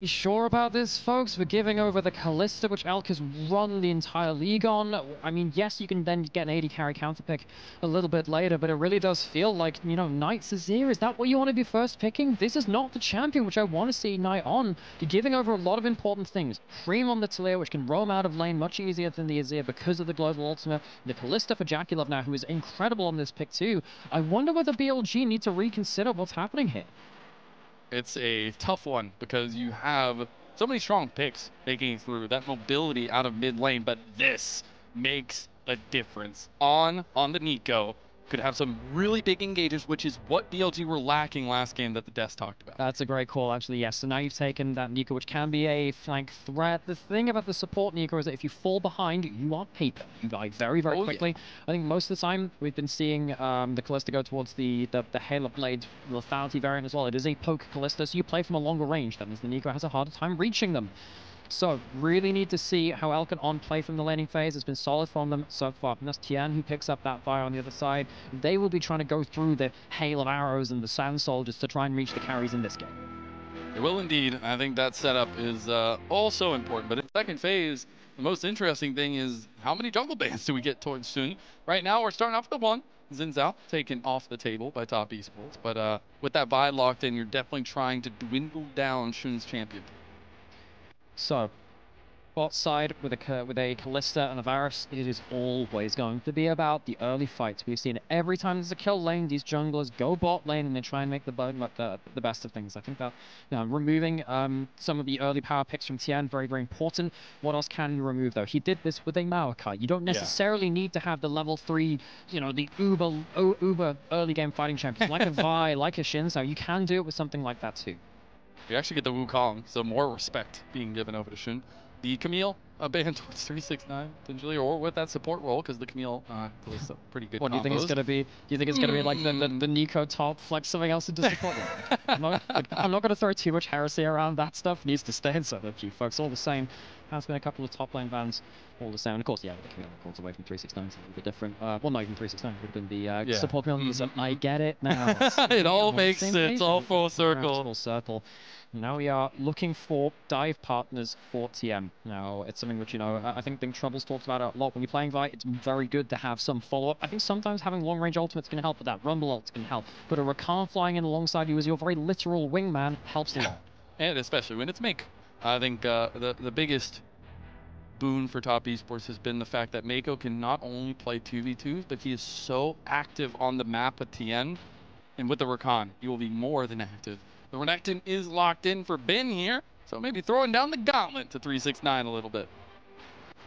You sure about this, folks? We're giving over the Kalista, which Elk has run the entire league on. I mean, yes, you can then get an 80 carry counter pick a little bit later, but it really does feel like, you know, Knight's Azir. Is that what you want to be first picking? This is not the champion which I want to see Knight on. You're giving over a lot of important things. Creme on the Taliyah, which can roam out of lane much easier than the Azir because of the global ultimate. The Kalista for JackeyLove now, who is incredible on this pick too. I wonder whether BLG need to reconsider what's happening here it's a tough one because you have so many strong picks making through that mobility out of mid lane, but this makes a difference. On on the Neeko could have some really big engages, which is what BLG were lacking last game that the Deaths talked about. That's a great call, actually, yes. So now you've taken that Neeko, which can be a flank threat. The thing about the support Neeko is that if you fall behind, you are paper. You die very, very oh, quickly. Yeah. I think most of the time we've been seeing um, the Kalista go towards the, the, the Halo Blade lethality variant as well. It is a poke Kalista, so you play from a longer range. That means the Neeko has a harder time reaching them. So, really need to see how Elkin on play from the laning phase. has been solid from them so far. And that's Tian who picks up that fire on the other side. They will be trying to go through the hail of arrows and the sand soldiers to try and reach the carries in this game. It will indeed. I think that setup is uh, also important. But in second phase, the most interesting thing is how many jungle bans do we get towards soon? Right now, we're starting off with one. Xin Zhao taken off the table by top esports. But uh, with that buy locked in, you're definitely trying to dwindle down Xun's champion. So, bot side with a with a Kalista and a Varus, it is always going to be about the early fights. We've seen every time there's a kill lane, these junglers go bot lane and they try and make the the, the best of things. I think that you know, removing um, some of the early power picks from Tian very very important. What else can you remove though? He did this with a Maokai. You don't necessarily yeah. need to have the level three, you know, the uber uber early game fighting champions like a Vi, like a Xin Zhao. You can do it with something like that too. We actually get the Wukong, so more respect being given over to Xun. The Camille a band towards 369 potentially, or with that support role because the Camille uh, plays pretty good. What do you think it's gonna be? Do you think it's gonna be like the, the, the Neeko top flex something else into support role? I'm, not, I'm not gonna throw too much heresy around that stuff. Needs to stay in solo queue, folks. All the same, has been a couple of top lane bans. All the same, and of course, yeah, the Camille calls away from 369 is a little bit different. Uh, well, not even 369. Would have been the uh, yeah. support Camille. Mm -hmm. I get it now. it all makes sense. All full circle. Full circle. Now we are looking for dive partners for Tian. Now, it's something which, you know, I think Big Trouble's talked about it a lot. When you're playing Vi, it's very good to have some follow-up. I think sometimes having long-range ultimates can help with that. Rumble ults can help. But a Rakan flying in alongside you as your very literal wingman helps a lot. And especially when it's Meiko. I think uh, the, the biggest boon for top esports has been the fact that Meiko can not only play 2v2s, but he is so active on the map with Tian. And with the Rakan, he will be more than active. The Renekton is locked in for Bin here, so maybe throwing down the gauntlet to 369 a little bit.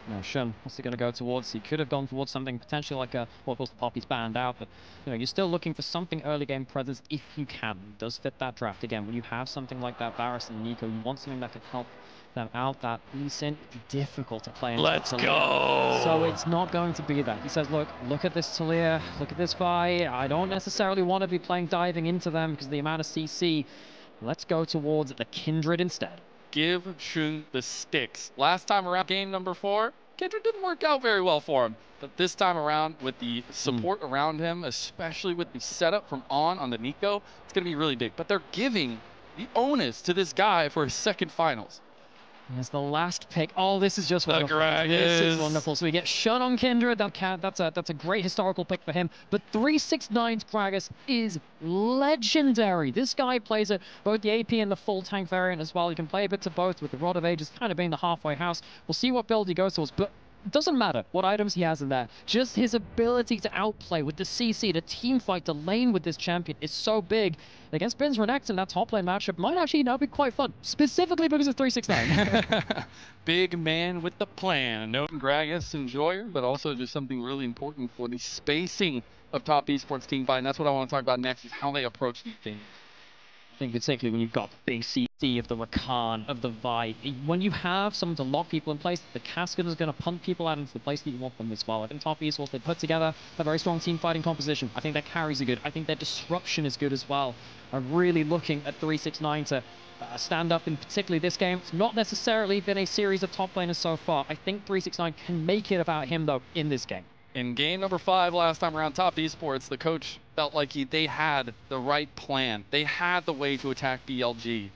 Now Xun, what's he going to go towards? He could have gone towards something potentially like a, well, of course the Poppy's banned out, but you know, you're still looking for something early game presence if you can. It does fit that draft. Again, when you have something like that, Varus and Neeko, you want something that can help them out that decent, difficult to play. Let's go! So it's not going to be that. He says, look, look at this Taliyah, look at this Vi. I don't necessarily want to be playing diving into them because the amount of CC. Let's go towards the Kindred instead. Give Xun the sticks. Last time around, game number four, Kindred didn't work out very well for him. But this time around, with the support mm. around him, especially with the setup from On on the Neeko, it's going to be really big. But they're giving the onus to this guy for his second finals. As the last pick. Oh, this is just wonderful. This is wonderful. So we get Xun on Kindred. That can, that's a that's a great historical pick for him. But 369's Gragas is legendary. This guy plays it both the AP and the full tank variant as well. You can play a bit of both with the Rod of Ages kind of being the halfway house. We'll see what build he goes towards. But doesn't matter what items he has in there. Just his ability to outplay with the CC, the team fight, to lane with this champion is so big. Against Bin's Renekton, that top lane matchup might actually now be quite fun, specifically because of 369. big man with the plan. No Gragas enjoyer, but also just something really important for the spacing of top esports team fight. And that's what I want to talk about next is how they approach these things think particularly when you've got the CC of the Rakan, of the Vi, when you have someone to lock people in place, the Cascade is going to punt people out into the place that you want them as well. I think Top Esports, they put together a very strong team fighting composition. I think their carries are good. I think their disruption is good as well. I'm really looking at 369 to uh, stand up in particularly this game. It's not necessarily been a series of top laners so far. I think 369 can make it about him, though, in this game. In game number five last time around Top Esports, the coach felt like he, they had the right plan. They had the way to attack BLG.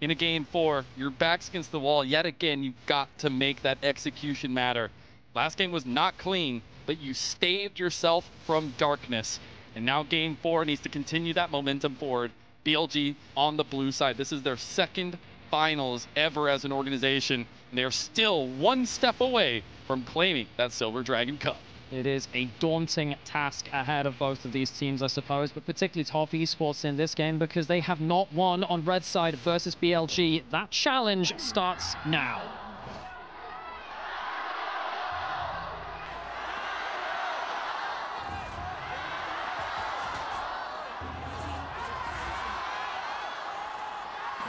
in a game four, your back's against the wall yet again. You've got to make that execution matter. Last game was not clean, but you staved yourself from darkness. And now game four needs to continue that momentum forward. BLG on the blue side. This is their second finals ever as an organization. And they're still one step away from claiming that Silver Dragon Cup. It is a daunting task ahead of both of these teams, I suppose, but particularly Top Esports in this game because they have not won on red side versus BLG. That challenge starts now.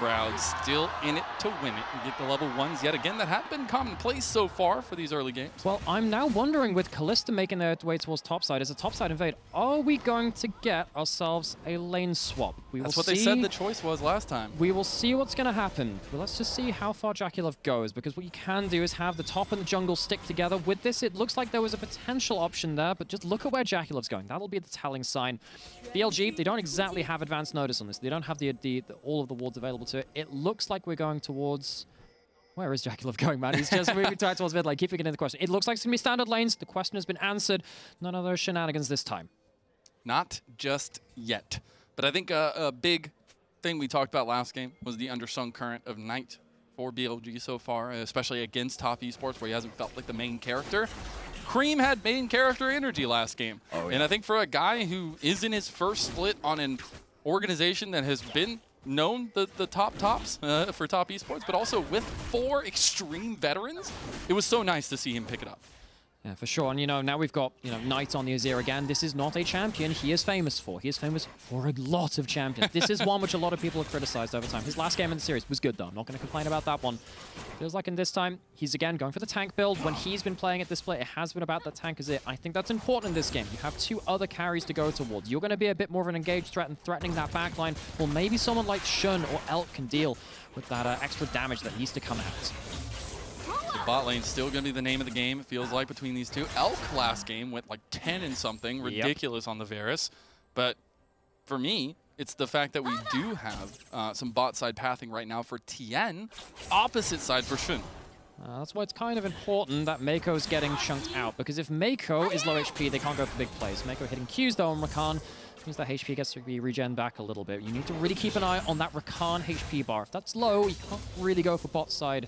Crowd still in it to win it and get the level ones yet again that have been commonplace so far for these early games. Well, I'm now wondering with Kalista making their way towards topside as a topside invade, are we going to get ourselves a lane swap? We That's what see, they said the choice was last time. We will see what's going to happen. But let's just see how far JackeyLove goes because what you can do is have the top and the jungle stick together. With this, it looks like there was a potential option there, but just look at where JackeyLove's going. That'll be the telling sign. BLG, they don't exactly have advanced notice on this. They don't have the, the, the all of the wards available to it. It looks like we're going towards... Where is JackeyLove going, man? He's just moving towards mid lane, keeping it in the question. It looks like it's going to be standard lanes. The question has been answered. None of those shenanigans this time. Not just yet. But I think a, a big thing we talked about last game was the undersung current of Knight for BLG so far, especially against Top Esports where he hasn't felt like the main character. Creme had main character energy last game. Oh, yeah. And I think for a guy who is in his first split on an organization that has been known the, the top tops uh, for top esports, but also with four extreme veterans, it was so nice to see him pick it up. Yeah, for sure. And, you know, now we've got, you know, Knight on the Azir again. This is not a champion he is famous for. He is famous for a lot of champions. this is one which a lot of people have criticized over time. His last game in the series was good, though. I'm not going to complain about that one. Feels like in this time, he's again going for the tank build. When he's been playing at this play, it has been about the tank Azir. I think that's important in this game. You have two other carries to go towards. You're going to be a bit more of an engaged threat and threatening that backline. Well, maybe someone like Xun or Elk can deal with that uh, extra damage that needs to come out. The bot lane's still going to be the name of the game, it feels like, between these two. Elk last game went like 10 and something, ridiculous yep. on the Varus. But for me, it's the fact that we do have uh, some bot side pathing right now for Tian, opposite side for Xun. Uh, that's why it's kind of important that Meiko's getting chunked out, because if Meiko is low HP, they can't go for big plays. Meiko hitting Qs though on Rakan means that HP gets to be regen back a little bit. You need to really keep an eye on that Rakan HP bar. If that's low, you can't really go for bot side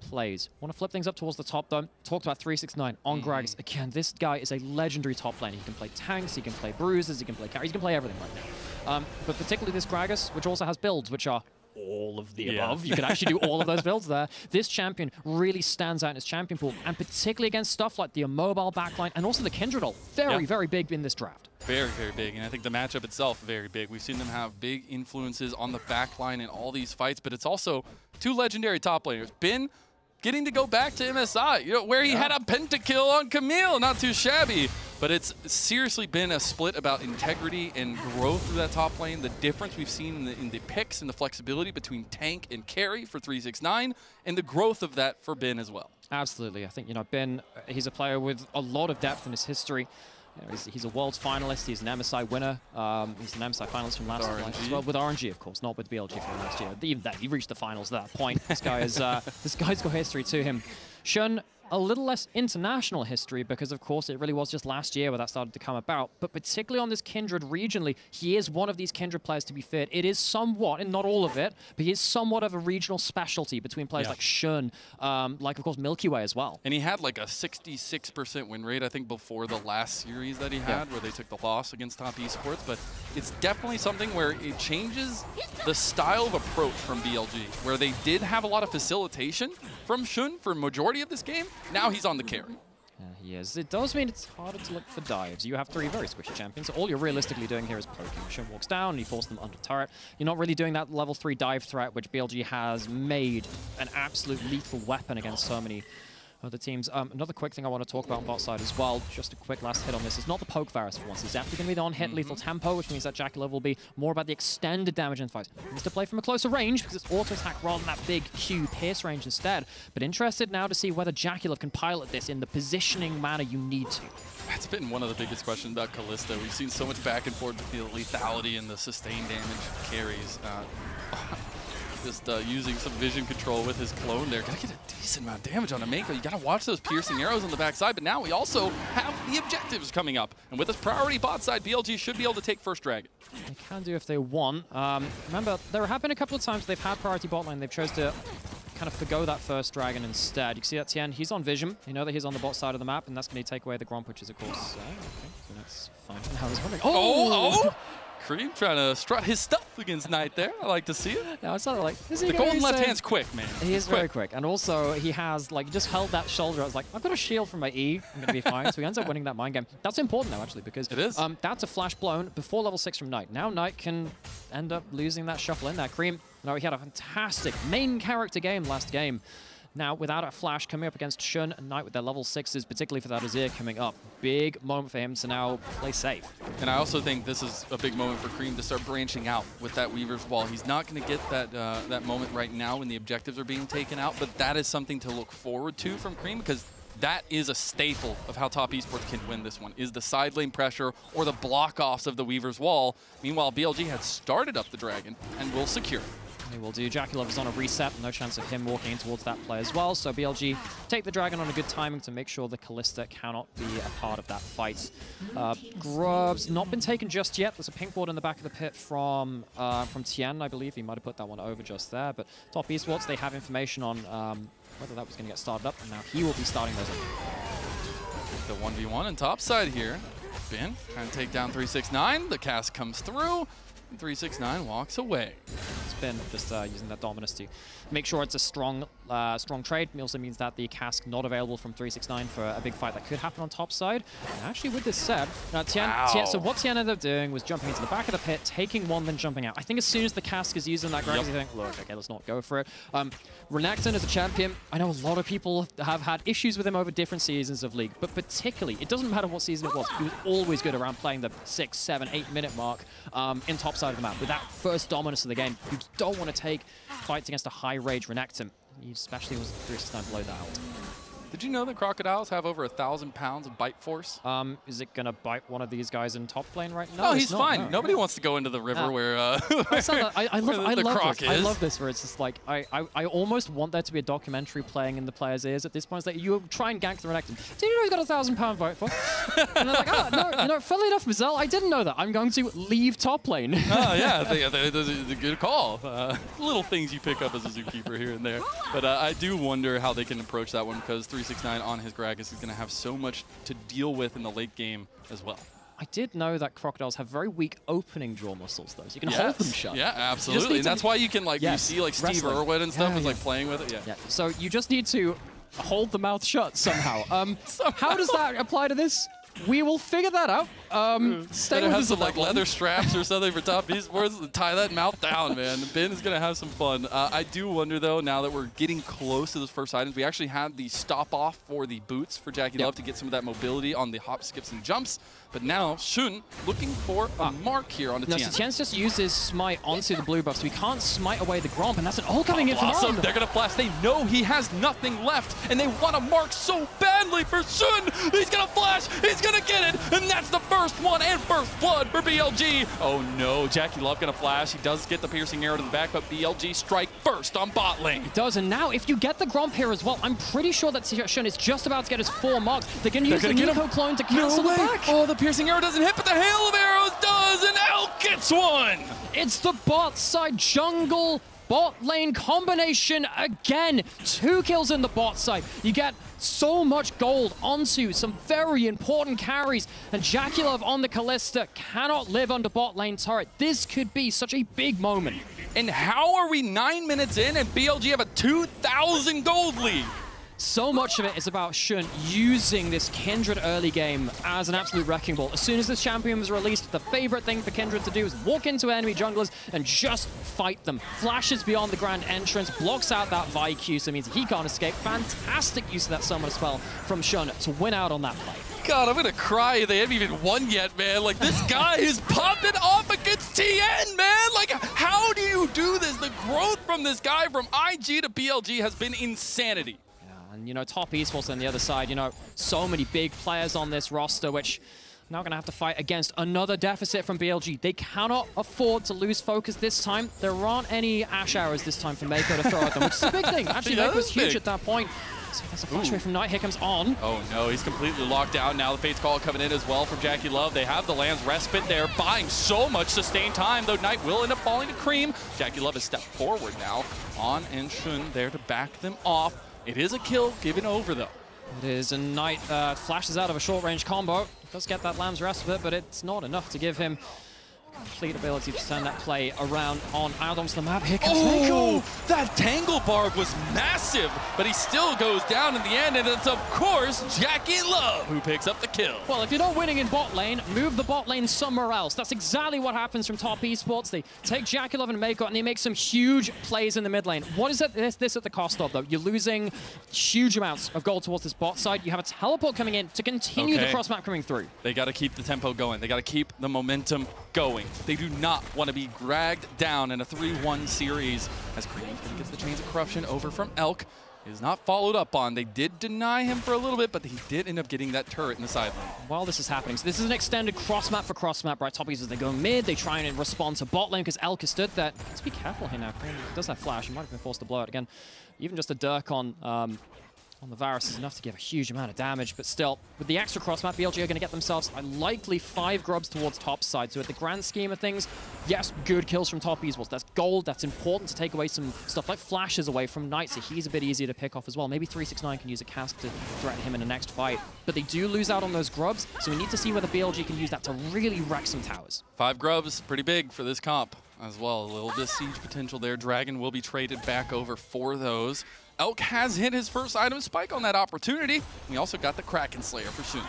plays. Want to flip things up towards the top though. Talked about 369 on mm. Gragas. Again, this guy is a legendary top lane. He can play tanks, he can play bruises, he can play carries, he can play everything right now. Um, but particularly this Gragas, which also has builds which are all of the yeah. above. You can actually do all of those builds there. This champion really stands out in his champion pool, and particularly against stuff like the immobile backline and also the Kindred ult. Very, yeah. very big in this draft. Very, very big, and I think the matchup itself very big. We've seen them have big influences on the backline in all these fights, but it's also two legendary top laners. Bin getting to go back to MSI, you know, where he yeah. had a pentakill on Camille, not too shabby. But it's seriously been a split about integrity and growth through that top lane. The difference we've seen in the, in the picks and the flexibility between tank and carry for 369, and the growth of that for Bin as well. Absolutely. I think, you know, Bin, he's a player with a lot of depth in his history. You know, he's, he's, a Worlds finalist. He's an MSI winner. Um, he's an MSI finalist from last year as well, with RNG, of course, not with BLG from last year. Even that, he reached the finals at that point. This guy is uh, this guy's got history to him. Xun a little less international history because, of course, it really was just last year where that started to come about. But particularly on this Kindred regionally, he is one of these Kindred players to be feared. It is somewhat, and not all of it, but he is somewhat of a regional specialty between players yeah. like Xun, um, like, of course, Milky Way as well. And he had like a 66% win rate, I think, before the last series that he had, yeah. where they took the loss against Top Esports. But it's definitely something where it changes the style of approach from BLG, where they did have a lot of facilitation from Xun for majority of this game, now he's on the carry. Yeah, he is. It does mean it's harder to look for dives. You have three very squishy champions. All you're realistically doing here is poking. Xun walks down, and you force them under turret. You're not really doing that level 3 dive threat, which BLG has made an absolute lethal weapon against so many other teams. Um, another quick thing I want to talk about on bot side as well, just a quick last hit on this, is not the poke Varus for once. It's definitely going to be the on-hit mm -hmm. lethal tempo, which means that JackeyLove will be more about the extended damage in fight. He needs to play from a closer range because it's auto-attack rather than that big Q pierce range instead. But interested now to see whether JackeyLove can pilot this in the positioning manner you need to. That's been one of the biggest questions about Kalista. We've seen so much back and forth with the lethality and the sustained damage carries. Uh, just uh, using some vision control with his clone there. Gotta get a decent amount of damage on a Meiko. You gotta watch those piercing arrows on the backside, but now we also have the objectives coming up. And with this priority bot side, BLG should be able to take first dragon. They can do if they want. Um, remember, there have been a couple of times they've had priority bot lane. They've chose to kind of forgo that first dragon instead. You can see that Tian, he's on vision. You know that he's on the bot side of the map, and that's going to take away the Gromp, which is, of course, uh, okay, so that's fine. I was wondering. Oh! oh! Creme trying to strut his stuff against Knight there. I like to see it. Yeah, it's sort of like, the golden left hand's quick, man. He is quick. very quick. And also, he has, like, just held that shoulder. I was like, I've got a shield from my E. I'm going to be fine. so he ends up winning that mind game. That's important, though, actually, because it is. Um, that's a flash blown before level 6 from Knight. Now Knight can end up losing that shuffle in there. Creme, no, he had a fantastic main character game last game. Now, without a flash coming up against Xun and Knight with their level 6s, particularly for that Azir coming up, big moment for him to now play safe. And I also think this is a big moment for Creme to start branching out with that Weaver's Wall. He's not going to get that uh, that moment right now when the objectives are being taken out, but that is something to look forward to from Creme because that is a staple of how top esports can win this one, is the side lane pressure or the block-offs of the Weaver's Wall. Meanwhile, BLG had started up the Dragon and will secure he will do. JackeyLove is on a reset, no chance of him walking in towards that play as well. So BLG take the Dragon on a good timing to make sure the Kalista cannot be a part of that fight. Uh, Grub's not been taken just yet. There's a pink ward in the back of the pit from uh, from Tian, I believe. He might have put that one over just there. But top esports, they have information on um, whether that was going to get started up, and now he will be starting those up. The 1v1 and top side here. Ben trying to take down 369. The cast comes through. 369 walks away. Spin, just uh, using that Dominus to make sure it's a strong uh, strong trade. It also means that the cask not available from 369 for a big fight that could happen on top side. And actually, with this said, uh, Tian, wow. Tian, so what Tian ended up doing was jumping into the back of the pit, taking one, then jumping out. I think as soon as the cask is using that Gragas, yep. you think, look, okay, let's not go for it. Um, Renekton as a champion, I know a lot of people have had issues with him over different seasons of League, but particularly, it doesn't matter what season it was, he was always good around playing the six, seven, eight minute mark um, in top side of the map. With that first dominance of the game, you don't want to take fights against a high rage Renekton especially was first time blow that out. Did you know that crocodiles have over a thousand pounds of bite force? Um, is it gonna bite one of these guys in top lane right now? No, he's not, fine. No. Nobody wants to go into the river where, uh, where, I, I, love, I the love this. Is. I love this where it's just like I, I, I almost want there to be a documentary playing in the players' ears at this point. It's like you try and gank the Renekton. Do you know he's got a thousand pound bite force? and they're like, oh no, you know, funnily enough, Mazel, I didn't know that. I'm going to leave top lane. oh yeah, that's a good call. Uh, little things you pick up as a zookeeper here and there, but uh, I do wonder how they can approach that one because 369 on his Gragas is going to have so much to deal with in the late game as well. I did know that crocodiles have very weak opening jaw muscles, though. So you can yes. hold them shut. Yeah, absolutely. And that's why you can, like, yes. you see, like, Steve Wrestling. Irwin and stuff yeah, is, yeah. like, playing with it. Yeah. yeah. So you just need to hold the mouth shut somehow. Um, somehow. How does that apply to this? We will figure that out. Um, stay gonna have some like leather straps or something for top esports to tie that mouth down, man. Bin is gonna have some fun. Uh, I do wonder though, now that we're getting close to those first items, we actually had the stop off for the boots for Jackie yep. Love to get some of that mobility on the hop, skips, and jumps. But now Xun looking for a ah. mark here on the no, Tian. So Tian's just uses smite onto the blue buff, so he can't smite away the Gromp, and that's an all coming oh, in from awesome. They're gonna flash. They know he has nothing left, and they want to mark so badly for Xun! He's gonna flash. He's gonna get it, and that's the first one and first blood for BLG. Oh no, JackeyLove gonna flash. He does get the piercing arrow to the back, but BLG strike first on bot lane. He does, and now if you get the Gromp here as well, I'm pretty sure that Xun is just about to get his four marks. They're gonna use gonna the Neeko clone to cancel no the back. Oh, the piercing arrow doesn't hit, but the hail of arrows does, and Elk gets one. It's the bot side jungle bot lane combination again. Two kills in the bot side. You get so much gold onto some very important carries. And JackeyLove on the Kalista cannot live under bot lane turret. This could be such a big moment. And how are we nine minutes in and BLG have a 2,000 gold lead? So much of it is about Xun using this Kindred early game as an absolute wrecking ball. As soon as this champion was released, the favorite thing for Kindred to do is walk into enemy junglers and just fight them. Flashes beyond the grand entrance, blocks out that Vi Q, so it means he can't escape. Fantastic use of that summoner spell from Xun to win out on that fight. God, I'm gonna cry. They haven't even won yet, man. Like, this guy is popping off against Tian, man. Like, how do you do this? The growth from this guy from IG to BLG has been insanity. And, you know, top esports on the other side, you know, so many big players on this roster, which now going to have to fight against another deficit from BLG. They cannot afford to lose focus this time. There aren't any Ash Arrows this time for Meiko to throw at them, which is a big thing. Actually, yeah, was huge big. at that point. So that's a flash away from Knight. Here comes On. Oh no, he's completely locked down. Now the Fate's Call coming in as well from JackeyLove. They have the Lamb's Respite there, buying so much sustained time, though Knight will end up falling to Creme. Jackie Love has stepped forward now. On and Xun there to back them off. It is a kill given over, though. It is, and Knight uh, flashes out of a short-range combo. Does get that Lamb's Respite, but it's not enough to give him complete ability to turn that play around on out onto the map. Here comes oh, That Tangle Barb was massive, but he still goes down in the end, and it's, of course, JackeyLove who picks up the kill. Well, if you're not winning in bot lane, move the bot lane somewhere else. That's exactly what happens from top esports. They take JackeyLove and Meiko, and they make some huge plays in the mid lane. What is this, this at the cost of, though? You're losing huge amounts of gold towards this bot side. You have a teleport coming in to continue okay. the cross map coming through. They got to keep the tempo going. They got to keep the momentum going. They do not want to be dragged down in a 3-1 series as Creme gets the Chains of Corruption over from Elk. Is not followed up on. They did deny him for a little bit, but he did end up getting that turret in the side lane. While this is happening, so this is an extended cross map for cross map, right? Toppies as they go mid, they try and respond to bot lane because Elk has stood that. Let's be careful here now. Creme does have flash. He might have been forced to blow it again. Even just a Dirk on um, on the Varus is enough to give a huge amount of damage, but still, with the extra cross map, BLG are going to get themselves a likely five grubs towards top side. So at the grand scheme of things, yes, good kills from top esports. That's gold. That's important to take away some stuff like flashes away from Knight, so he's a bit easier to pick off as well. Maybe 369 can use a cast to threaten him in the next fight. But they do lose out on those grubs, so we need to see whether BLG can use that to really wreck some towers. Five grubs, pretty big for this comp as well. A little bit siege potential there. Dragon will be traded back over for those. Elk has hit his first item spike on that opportunity. We also got the Kraken Slayer for Xun.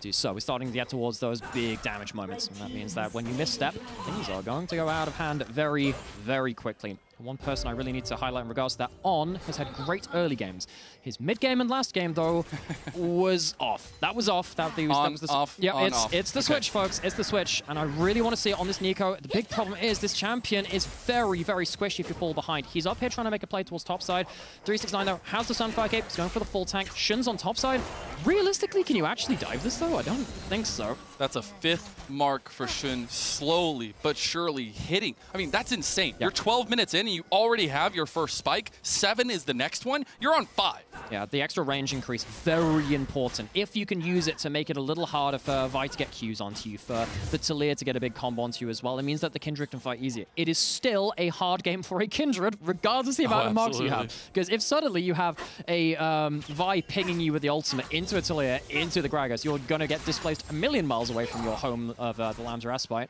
Do so. We're starting to get towards those big damage moments. And that means that when you misstep, things are going to go out of hand very, very quickly. One person I really need to highlight in regards to that, On, has had great early games. His mid game and last game, though, was off. That was off. That, was, on, that was the off, Yeah, on, it's, off. it's the okay. switch, folks. It's the switch. And I really want to see it on this Neeko. The big problem is this champion is very, very squishy if you fall behind. He's up here trying to make a play towards top side. 369, though, has the Sunfire Cape. He's going for the full tank. Xun's on top side. Realistically, can you actually dive this, though? I don't think so. That's a fifth mark for Xun, slowly but surely hitting. I mean, that's insane. Yep. You're 12 minutes in and you already have your first spike. Seven is the next one. You're on five. Yeah, the extra range increase, very important. If you can use it to make it a little harder for Vi to get Qs onto you, for the Taliyah to get a big combo onto you as well, it means that the Kindred can fight easier. It is still a hard game for a Kindred, regardless of the amount oh, of marks you have. Because if suddenly you have a um, Vi pinging you with the ultimate into a Taliyah, into the Gragas, you're going to get displaced a million miles away from your home of uh, the Lamb's Respite.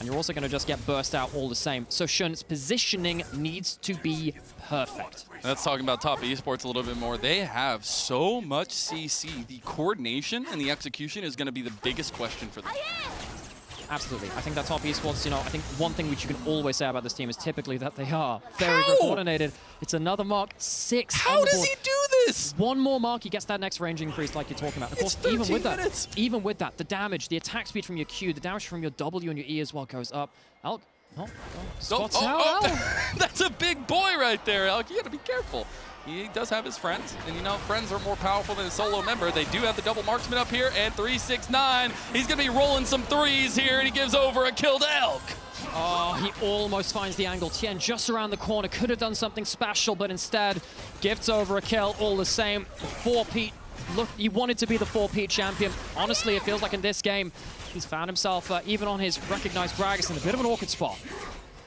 And you're also going to just get burst out all the same. So Xun's positioning needs to be perfect. That's talking about top esports a little bit more. They have so much CC. The coordination and the execution is going to be the biggest question for them. Oh, Absolutely. I think that top esports, you know, I think one thing which you can always say about this team is typically that they are very, very coordinated. It's another mark, six How does he do this? One more mark, he gets that next range increase like you're talking about. Of course, even with minutes. that, even with that, the damage, the attack speed from your Q, the damage from your W and your E as well goes up. Elk, oh, oh, spots oh, oh. oh. That's a big boy right there, Elk. You gotta be careful he does have his friends. And you know, friends are more powerful than a solo member. They do have the double marksman up here and 369. He's to be rolling some threes here and he gives over a kill to Elk. Oh, he almost finds the angle. Tian just around the corner. Could have done something special, but instead gifts over a kill all the same. 4Pete, look, he wanted to be the 4Pete champion. Honestly, it feels like in this game, he's found himself, uh, even on his recognized Gragas, in a bit of an awkward spot.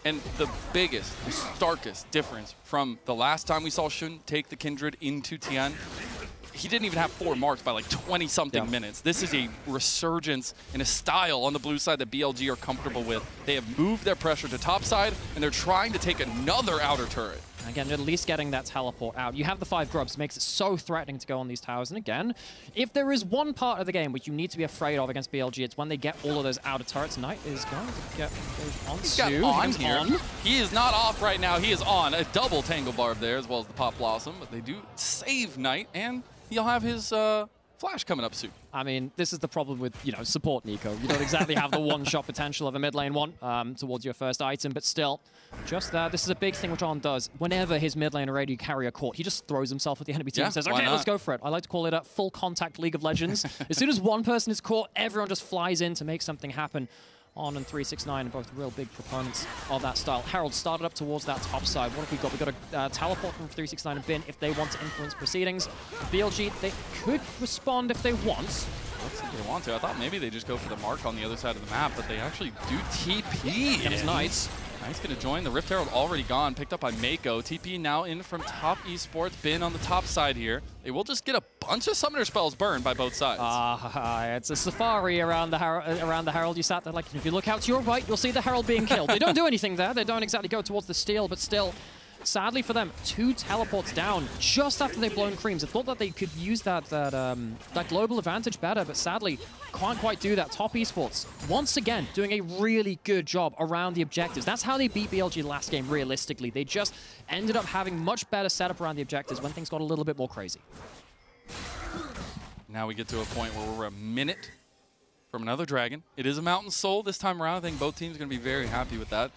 And the biggest, the starkest difference from the last time we saw Xun take the Kindred into Tian, he didn't even have four marks by like 20-something yeah. minutes. This is a resurgence in a style on the blue side that BLG are comfortable with. They have moved their pressure to top side, and they're trying to take another outer turret. Again, at least getting that teleport out. You have the five grubs, makes it so threatening to go on these towers. And again, if there is one part of the game which you need to be afraid of against BLG, it's when they get all of those outer turrets. Knight is going to get on He's got on he here. On. He is not off right now. He is on. A double Tangle Barb there, as well as the Pop Blossom. But they do save Knight, and he'll have his uh, Flash coming up soon. I mean, this is the problem with, you know, support Neeko. You don't exactly have the one-shot potential of a mid lane one um, towards your first item, but still, just that. This is a big thing which On does. Whenever his mid lane carry a court, he just throws himself at the enemy team yeah, and says, okay, let's go for it. I like to call it a full contact League of Legends. as soon as one person is caught, everyone just flies in to make something happen. On and 369 are both real big proponents of that style. Herald started up towards that top side. What have we got? We've got a uh, teleport from 369 and Bin if they want to influence proceedings. BLG, they could respond if they want. Looks like they want to. I thought maybe they just go for the mark on the other side of the map, but they actually do TP. That's nice. Nice going to join. The Rift Herald already gone, picked up by Meiko. TP now in from top esports. Bin on the top side here. They will just get a bunch of summoner spells burned by both sides. Ah, uh, it's a safari around the around the Herald. You sat there like, if you look out to your right, you'll see the Herald being killed. they don't do anything there. They don't exactly go towards the steel, but still, Sadly for them, two teleports down just after they've blown creams. I thought that they could use that that um, that global advantage better, but sadly can't quite do that. Top Esports, once again, doing a really good job around the objectives. That's how they beat BLG last game, realistically. They just ended up having much better setup around the objectives when things got a little bit more crazy. Now we get to a point where we're a minute from another dragon. It is a Mountain Soul this time around. I think both teams are going to be very happy with that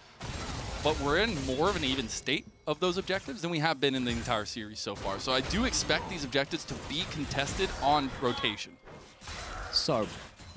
but we're in more of an even state of those objectives than we have been in the entire series so far. So I do expect these objectives to be contested on rotation. So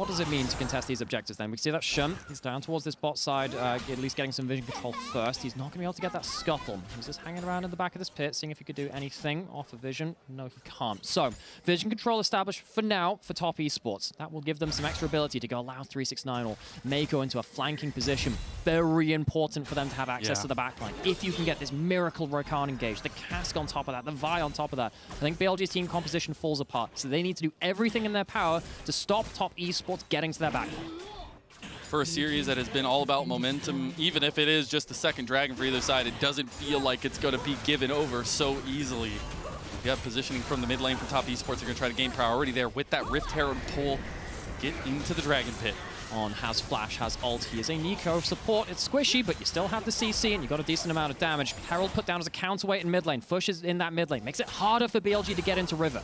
what does it mean to contest these objectives then? We can see that Xun is down towards this bot side, uh, at least getting some vision control first. He's not going to be able to get that scuttle. He's just hanging around in the back of this pit, seeing if he could do anything off of vision. No, he can't. So, vision control established for now for top esports. That will give them some extra ability to go allow 369 or Meiko into a flanking position. Very important for them to have access yeah. to the backline. If you can get this miracle Rakan engaged, the Cask on top of that, the Vi on top of that, I think BLG's team composition falls apart. So they need to do everything in their power to stop top esports getting to that back. For a series that has been all about momentum, even if it is just the second Dragon for either side, it doesn't feel like it's going to be given over so easily. You have positioning from the mid lane for top esports. They're going to try to gain priority there with that Rift Herald pull. Get into the Dragon Pit. On has Flash, has ult. He is a Neeko support. It's squishy, but you still have the CC and you got a decent amount of damage. Herald put down as a counterweight in mid lane. Fush is in that mid lane. Makes it harder for BLG to get into River.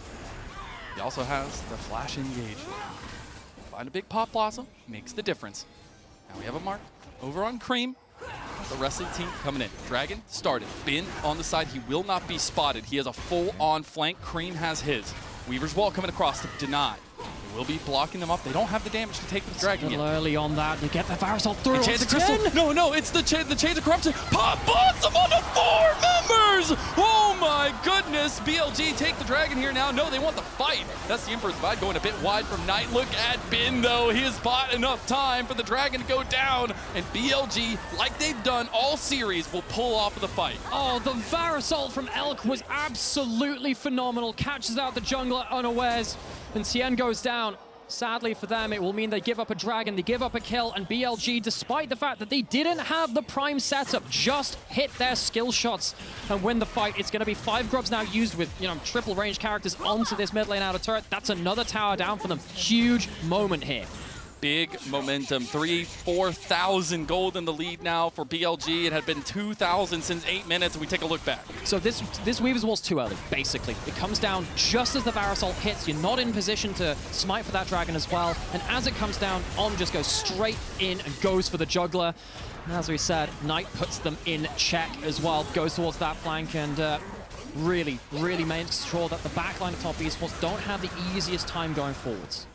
He also has the Flash engage. Find a big pop blossom, makes the difference. Now we have a mark over on Creme. The rest of the team coming in. Dragon started. Bin on the side. He will not be spotted. He has a full-on flank. Cream has his. Weaver's Wall coming across to deny will be blocking them up. They don't have the damage to take the Dragon yet. early on that. They get the Varus through. Chains of Crystal. No, no, it's the, cha the Chains of Corruption. Pop Blossom on the four members! Oh my goodness. BLG take the Dragon here now. No, they want the fight. That's the Emperor's Divide going a bit wide from Knight. Look at Bin, though. He has bought enough time for the Dragon to go down. And BLG, like they've done all series, will pull off of the fight. Oh, the Varus from Elk was absolutely phenomenal. Catches out the jungler unawares. And Tian goes down. Sadly for them, it will mean they give up a dragon, they give up a kill, and BLG, despite the fact that they didn't have the prime setup, just hit their skill shots and win the fight. It's going to be five grubs now used with, you know, triple range characters onto this mid lane outer turret. That's another tower down for them. Huge moment here big momentum. Three, 4,000 gold in the lead now for BLG. It had been 2,000 since eight minutes, we take a look back. So this this Weaver's Wall's too early, basically. It comes down just as the Varusol hits. You're not in position to smite for that dragon as well. And as it comes down, On just goes straight in and goes for the juggler. And as we said, Knight puts them in check as well, goes towards that flank and uh, really, really makes sure that the backline of top esports don't have the easiest time going forwards.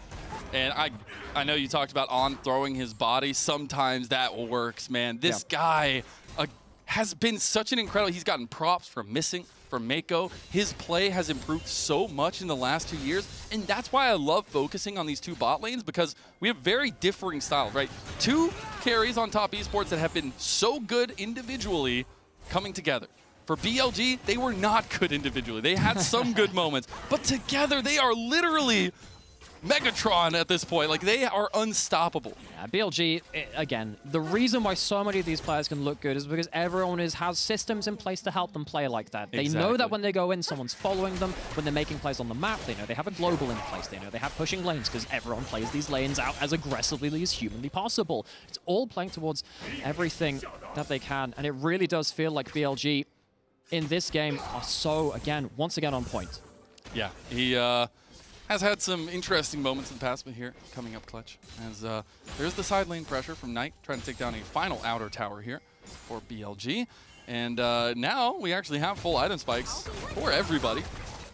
And I I know you talked about on throwing his body. Sometimes that works, man. This yeah. guy uh, has been such an incredible... He's gotten props for missing, from Meiko. His play has improved so much in the last two years, and that's why I love focusing on these two bot lanes because we have very differing styles, right? Two carries on top esports that have been so good individually coming together. For BLG, they were not good individually. They had some good moments, but together they are literally Megatron at this point. Like, they are unstoppable. Yeah, BLG, eh, again, the reason why so many of these players can look good is because everyone is, has systems in place to help them play like that. They exactly. know that when they go in, someone's following them. When they're making plays on the map, they know they have a global in place. They know they have pushing lanes because everyone plays these lanes out as aggressively as humanly possible. It's all playing towards everything that they can, and it really does feel like BLG in this game are so, again, once again on point. Yeah, he... Uh has had some interesting moments in the past, but here, coming up clutch. As uh, there's the side lane pressure from Knight, trying to take down a final outer tower here for BLG. And uh, now we actually have full item spikes for everybody.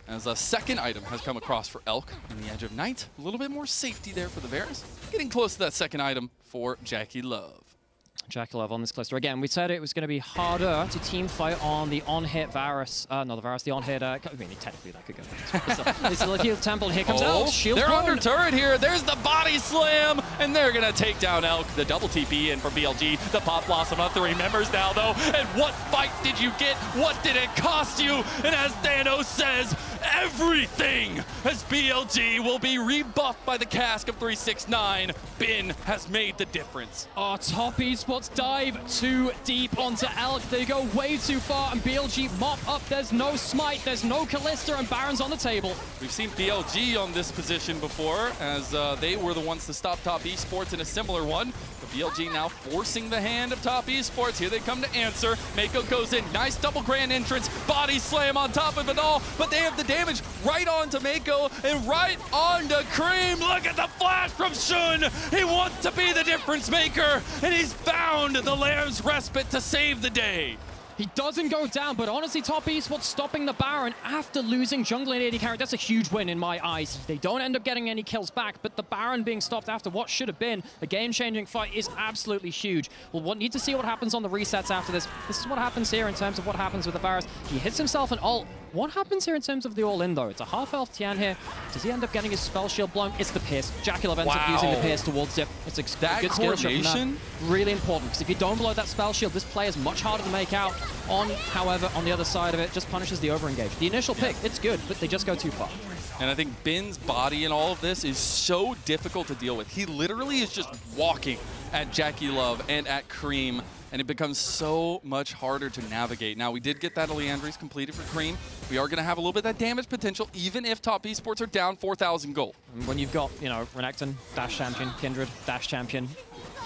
As a second item has come across for Elk in the edge of night. A little bit more safety there for the Varus. Getting close to that second item for JackeyLove. JackeyLove on this Kalista. Again, we said it was going to be harder to team fight on the on-hit Varus. Uh, no, the Varus, the on-hit... Uh, I mean, technically that could go. This is the Temple. Here comes oh, Elk. Shield They're under turret here. There's the body slam. And they're going to take down Elk. The double TP in for BLG. The Pop Blossom of three members now, though. And what fight did you get? What did it cost you? And as Thanos says, everything as BLG will be rebuffed by the cask of 369. Bin has made the difference. Oh, top esports dive too deep onto Elk. They go way too far and BLG mop up. There's no smite, there's no Kalista and Baron's on the table. We've seen BLG on this position before as uh, they were the ones to stop top esports in a similar one. BLG now forcing the hand of Top Esports. Here they come to answer. Meiko goes in. Nice double grand entrance. Body slam on top of it all. But they have the damage right onto Meiko and right on to Creme. Look at the flash from Xun. He wants to be the difference maker. And he's found the Lamb's Respite to save the day. He doesn't go down, but honestly, Top Esports stopping the Baron after losing jungle and AD carry. That's a huge win in my eyes. They don't end up getting any kills back, but the Baron being stopped after what should have been a game-changing fight is absolutely huge. We'll need to see what happens on the resets after this. This is what happens here in terms of what happens with the Varus. He hits himself an ult. What happens here in terms of the all-in, though? It's a half-elf Tian here. Does he end up getting his spell shield blown? It's the Pierce. JackeyLove ends wow. up using the Pierce towards Zip. It's a that good skill shot Really important, because if you don't blow that spell shield, this play is much harder to make out. On, however, on the other side of it, just punishes the overengage. The initial pick, it's good, but they just go too far. And I think Bin's body and all of this is so difficult to deal with. He literally is just walking at JackeyLove and at Creme and it becomes so much harder to navigate. Now, we did get that Liandry's completed for Creme. We are going to have a little bit of that damage potential, even if top esports are down 4,000 gold. When you've got, you know, Renekton, Dash Champion, Kindred, Dash Champion,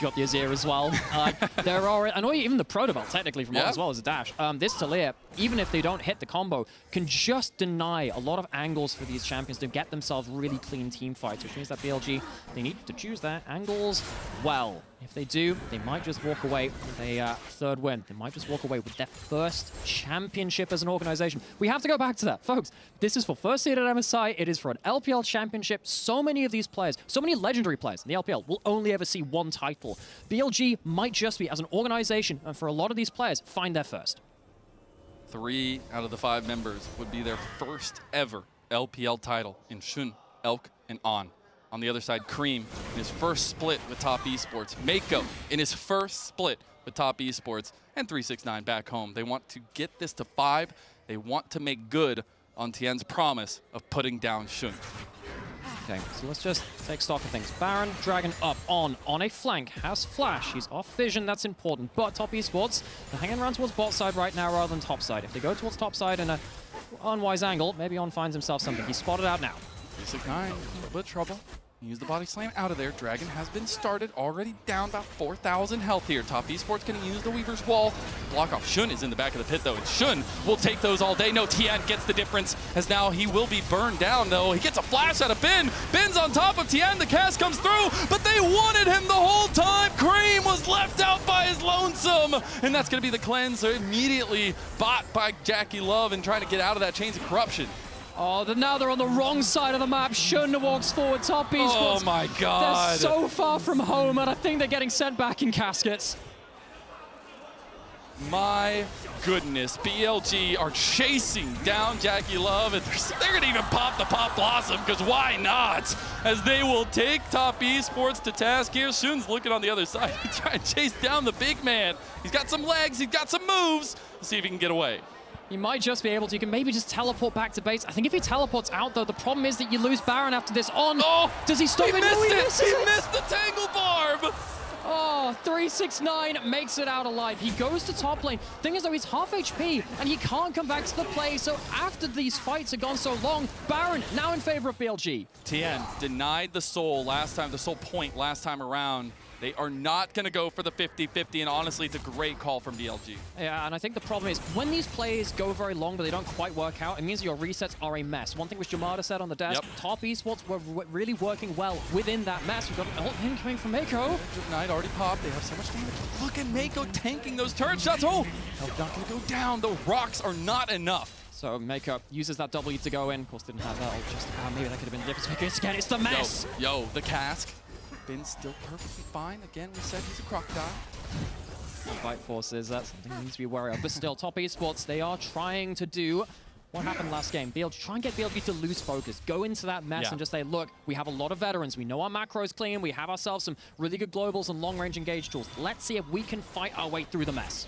you got the Azir as well. Uh, there are, I know even the Protobelt technically from yeah. as well as a dash. Um, this Taliyah, even if they don't hit the combo, can just deny a lot of angles for these champions to get themselves really clean team fights, which means that BLG, they need to choose their angles well. If they do, they might just walk away with a uh, third win. They might just walk away with their first championship as an organization. We have to go back to that. Folks, this is for first seed at MSI. It is for an LPL championship. So many of these players, so many legendary players in the LPL will only ever see one title. BLG might just be, as an organization, and for a lot of these players, find their first. Three out of the five members would be their first ever LPL title in Xun, Elk, and On. On the other side, Creme in his first split with Top Esports. Meiko in his first split with Top Esports. And 369 back home. They want to get this to five. They want to make good on Tian's promise of putting down Xun. Okay, so let's just take stock of things. Baron, Dragon up, on, on a flank, has flash, he's off vision, that's important. But top esports, they're hanging around towards bot side right now rather than top side. If they go towards top side in a unwise angle, maybe On finds himself something. He's spotted out now. 369, a little bit of trouble. Use the body slam out of there. Dragon has been started, already down about 4,000 health here. Top Esports going to use the Weaver's Wall. Block off. Xun is in the back of the pit, though, and Xun will take those all day. No, Tian gets the difference, as now he will be burned down, though. He gets a flash out of Bin. Bin's on top of Tian. The cast comes through, but they wanted him the whole time. Creme was left out by his lonesome, and that's going to be the cleanse. immediately bought by JackeyLove and trying to get out of that Chains of Corruption. Oh, now they're on the wrong side of the map. Xun walks forward. Top Esports. Oh my god. They're so far from home, and I think they're getting sent back in caskets. My goodness, BLG are chasing down JackeyLove, and they're, they're going to even pop the Pop Blossom, because why not? As they will take Top Esports to task here. Xun's looking on the other side, trying to chase down the big man. He's got some legs, he's got some moves. Let's see if he can get away. You might just be able to. You can maybe just teleport back to base. I think if he teleports out, though, the problem is that you lose Baron after this on. Oh! Does he stop he it? Missed no, he it. misses he it. missed the Tangle Barb! Oh, 369 makes it out alive. He goes to top lane. Thing is, though, he's half HP, and he can't come back to the play. So after these fights have gone so long, Baron now in favor of BLG. Tian denied the soul last time, the soul point last time around. They are not going to go for the 50-50, and honestly, it's a great call from BLG. Yeah, and I think the problem is when these plays go very long but they don't quite work out, it means your resets are a mess. One thing which Jamada said on the desk, yep. top esports were really working well within that mess. We've got an ult incoming from Meiko. Knight already popped. They have so much damage. Look at Meiko tanking those turret shots. Oh, not going to go down. The rocks are not enough. So Meiko uses that W to go in. Of course, didn't have that ult just about. Maybe that could have been the difference. Again, it's the mess. Yo, yo, the cask. Bin still perfectly fine. Again, we said he's a crocodile. Fight forces, that's something he needs to be worried of. But still, top esports, they are trying to do what happened last game. BLG, try and get BLG to lose focus. Go into that mess yeah. and just say, look, we have a lot of veterans. We know our macro's clean. We have ourselves some really good globals and long-range engage tools. Let's see if we can fight our way through the mess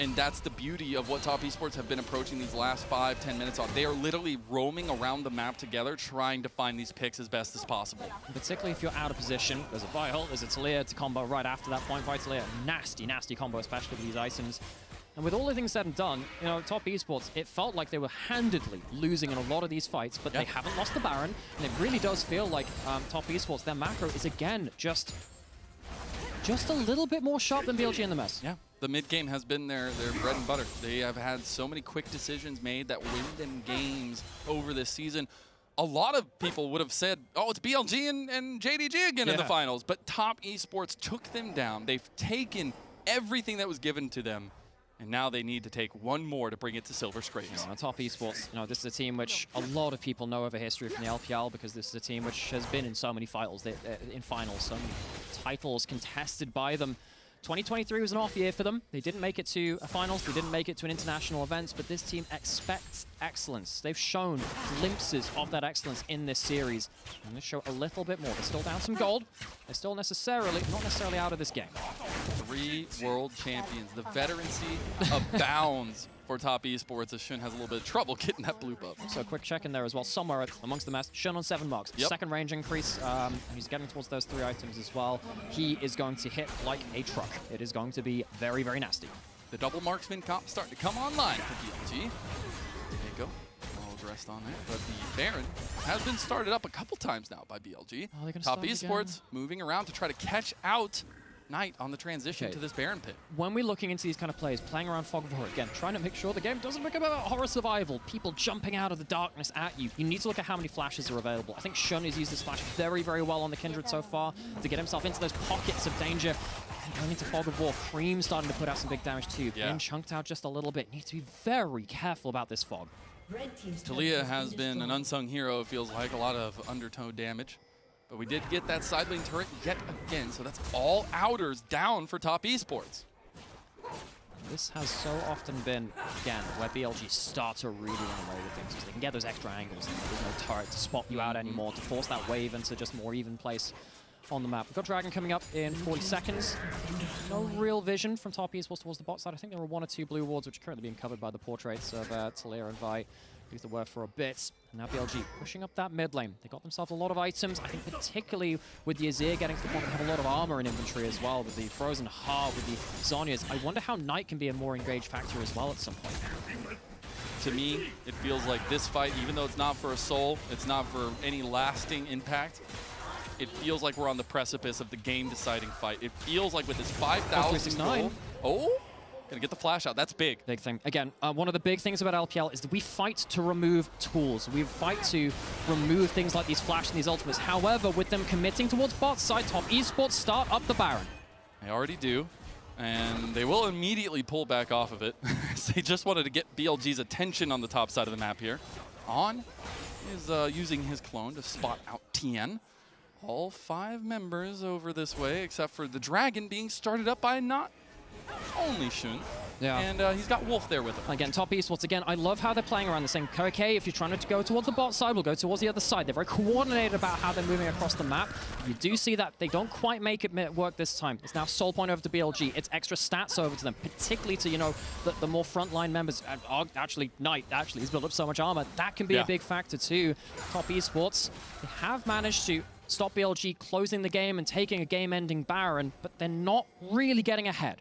and that's the beauty of what Top Esports have been approaching these last five, ten minutes on. They are literally roaming around the map together, trying to find these picks as best as possible. Particularly if you're out of position. There's a Vile, there's a Taliyah to combo right after that point. Fight Taliyah, nasty, nasty combo, especially with these items. And with all the things said and done, you know, Top Esports, it felt like they were handedly losing in a lot of these fights, but yep. they haven't lost the Baron, and it really does feel like um, Top Esports, their macro is again just just a little bit more sharp than BLG in the mess. Yeah the mid game has been their, their bread and butter. They have had so many quick decisions made that win them games over this season. A lot of people would have said, oh, it's BLG and, and JDG again yeah. in the finals. But Top Esports took them down. They've taken everything that was given to them. And now they need to take one more to bring it to Silver Scrapes. You know, Top Esports, you know, this is a team which a lot of people know of a history from the LPL because this is a team which has been in so many finals, they, uh, in finals, so many titles contested by them. 2023 was an off year for them. They didn't make it to a finals, they didn't make it to an international event, but this team expects excellence. They've shown glimpses of that excellence in this series. And they show a little bit more. They're still down some gold. They're still necessarily, not necessarily out of this game. Three world champions. The veterancy abounds for top esports as Xun has a little bit of trouble getting that blue buff. So a quick check in there as well. Somewhere amongst the mess, Xun on seven marks. Yep. Second range increase. Um, he's getting towards those three items as well. He is going to hit like a truck. It is going to be very, very nasty. The double marksman comp starting to come online for BLG. There you go. rest on there. But the Baron has been started up a couple times now by BLG. Oh, Top Esports moving around to try to catch out Knight on the transition okay. to this Baron pit. When we're looking into these kind of plays, playing around Fog of Horror, again, trying to make sure the game doesn't become about horror survival, people jumping out of the darkness at you, you need to look at how many flashes are available. I think Xun has used this flash very, very well on the Kindred so far to get himself into those pockets of danger. And going into Fog of War, Creme starting to put out some big damage too. Yeah. Being chunked out just a little bit. Need to be very careful about this Fog. Taliyah has been an unsung hero, it feels like. A lot of undertow damage. But we did get that side lane turret yet again, so that's all outers down for top esports. This has so often been, again, where BLG start to really run away with things because they can get those extra angles. And there's no turret to spot you out mm-hmm. anymore, to force that wave into just more even place on the map. We've got Dragon coming up in 40 seconds. No real vision from top esports towards the bot side. I think there were one or two blue wards, which are currently being covered by the portraits of uh, Taliyah and Vi use the word for a bit. And now BLG pushing up that mid lane. They got themselves a lot of items. I think particularly with the Azir getting to the point they have a lot of armor in inventory as well, with the Frozen Heart, with the Zhonya's. I wonder how Knight can be a more engaged factor as well at some point. To me, it feels like this fight, even though it's not for a soul, it's not for any lasting impact, it feels like we're on the precipice of the game-deciding fight. It feels like with this 5,000 gold... Oh? Gonna get the flash out. That's big. Big thing. Again, uh, one of the big things about LPL is that we fight to remove tools. We fight to remove things like these flash and these ultimates. However, with them committing towards bot side, top esports start up the Baron. They already do. And they will immediately pull back off of it. they just wanted to get BLG's attention on the top side of the map here. On is uh, using his clone to spot out Tian. All five members over this way, except for the Dragon being started up by not only Xun. Yeah. And uh, he's got Wolf there with him. Again, top esports again. I love how they're playing around the same. Okay, if you're trying to go towards the bot side, we'll go towards the other side. They're very coordinated about how they're moving across the map. You do see that they don't quite make it work this time. It's now Soul Point over to BLG. It's extra stats over to them, particularly to, you know, the, the more frontline members. Uh, actually, Knight, actually, he's built up so much armor. That can be yeah. a big factor too. Top esports, they have managed to stop BLG closing the game and taking a game-ending Baron, but they're not really getting ahead.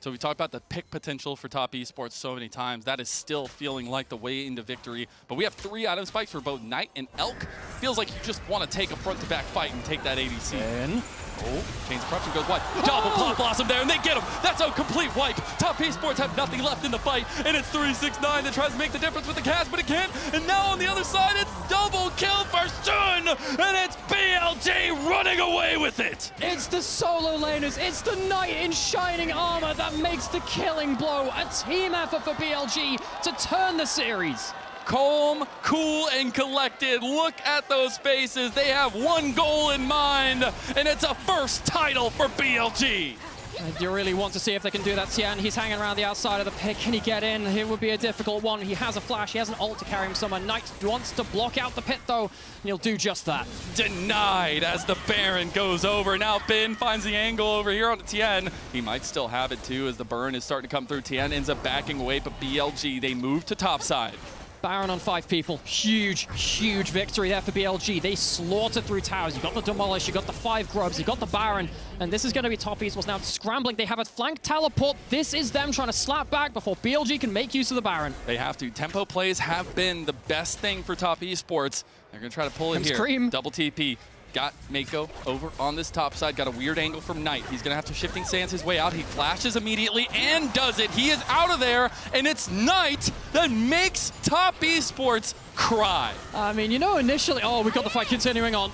So we talked about the pick potential for top esports so many times. That is still feeling like the way into victory. But we have three item spikes for both Knight and Elk. Feels like you just want to take a front-to-back fight and take that ADC. And Oh, Chains Corruption goes wide. Double oh! Pop Blossom there, and they get him. That's a complete wipe. Top Esports have nothing left in the fight, and it's 369 that tries to make the difference with the cast, but it can't. And now on the other side, it's double kill for Xun, and it's BLG running away with it. It's the solo laners. It's the knight in shining armor that makes the killing blow. A team effort for BLG to turn the series calm, cool, and collected. Look at those faces. They have one goal in mind, and it's a first title for BLG. Uh, you really want to see if they can do that. Tian, he's hanging around the outside of the pit. Can he get in? It would be a difficult one. He has a flash. He has an ult to carry him somewhere. Knight wants to block out the pit, though, and he'll do just that. Denied as the Baron goes over. Now Bin finds the angle over here on the Tian. He might still have it, too, as the burn is starting to come through. Tian ends up backing away, but BLG, they move to topside. Baron on five people. Huge, huge victory there for BLG. They slaughtered through towers. You got the Demolish, you got the five grubs, you got the Baron, and this is going to be top esports now scrambling. They have a flank teleport. This is them trying to slap back before BLG can make use of the Baron. They have to. Tempo plays have been the best thing for top esports. They're going to try to pull it Comes here. Double TP. Got Meiko over on this top side. Got a weird angle from Knight. He's going to have to shifting sands his way out. He flashes immediately and does it. He is out of there, and it's Knight that makes Top Esports cry. I mean, you know, initially, oh, we got the fight continuing on.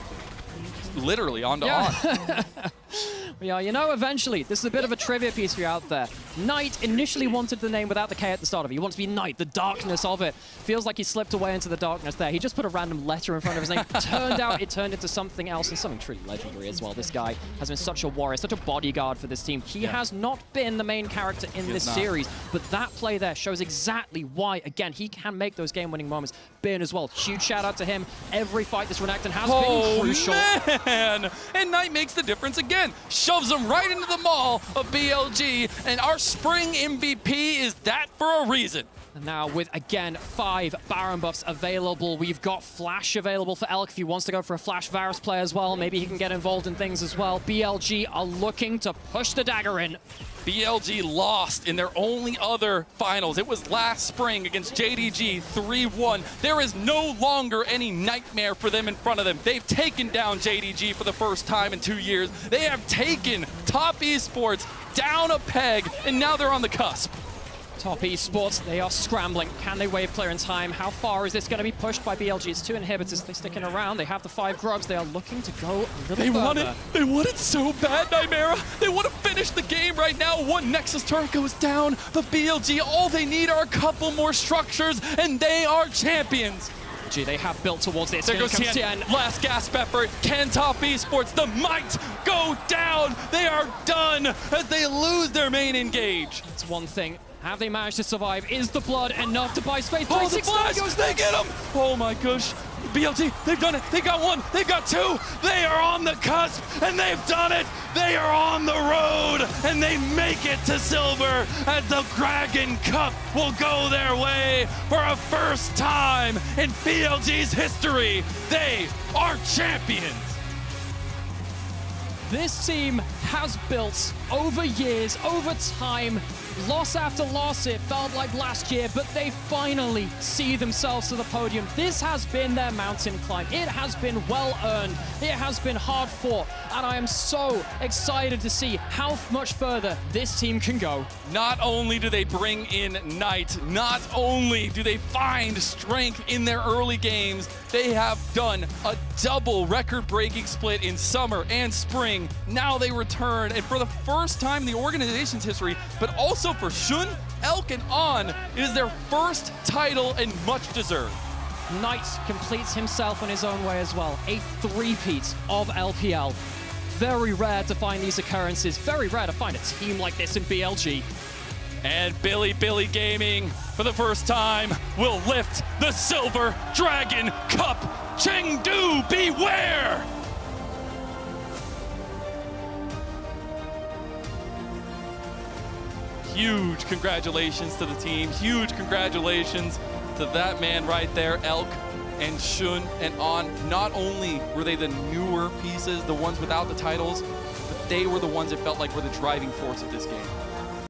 Literally on to yeah. on. Yeah, you know, eventually, this is a bit of a trivia piece for you out there. Knight initially wanted the name without the K at the start of it. He wants to be Knight, the darkness of it. Feels like he slipped away into the darkness there. He just put a random letter in front of his name. turned out it turned into something else and something truly legendary as well. This guy has been such a warrior, such a bodyguard for this team. He yeah. has not been the main character in this series, but that play there shows exactly why, again, he can make those game-winning moments. Bin as well. Huge shout out to him. Every fight this Renekton has oh, been crucial. man! And Knight makes the difference again shoves them right into the maw of BLG, and our spring MVP is that for a reason. And now with, again, five Baron buffs available, we've got Flash available for Elk if he wants to go for a Flash Varus play as well. Maybe he can get involved in things as well. BLG are looking to push the dagger in. BLG lost in their only other finals. It was last spring against JDG 3-1. There is no longer any nightmare for them in front of them. They've taken down JDG for the first time in two years. They have taken top esports down a peg, and now they're on the cusp. Top esports, they are scrambling. Can they wave clear in time? How far is this going to be pushed by BLG? It's two inhibitors. They're sticking around. They have the five grubs. They are looking to go a little They further. want it. They want it so bad, Nymeara. They want to finish the game right now. One Nexus turret goes down. The BLG, all they need are a couple more structures, and they are champions. Gee, they have built towards this. There Here goes Tian. Tian. Last gasp effort. Can Top Esports, the might go down. They are done as they lose their main engage. It's one thing have they managed to survive? Is the blood enough to buy space? Oh, the flash! Goes they get him! Oh my gosh. BLG, they've done it. They got one. They got two. They are on the cusp, and they've done it. They are on the road, and they make it to silver as the Dragon Cup will go their way for a first time in BLG's history. They are champions. This team has built over years, over time, Loss after loss, it felt like last year, but they finally see themselves to the podium. This has been their mountain climb. It has been well earned. It has been hard fought, and I am so excited to see how much further this team can go. Not only do they bring in Knight, not only do they find strength in their early games, they have done a double record-breaking split in summer and spring. Now they return, and for the first time in the organization's history, but also also for Xun, Elk, and On, it is their first title and much deserved. Knight completes himself in his own way as well. A three-peat of LPL. Very rare to find these occurrences. Very rare to find a team like this in BLG. And Bilibili Gaming, for the first time, will lift the Silver Dragon Cup. Chengdu, beware! huge congratulations to the team. Huge congratulations to that man right there, Elk and Xun and On. Not only were they the newer pieces, the ones without the titles, but they were the ones that felt like were the driving force of this game.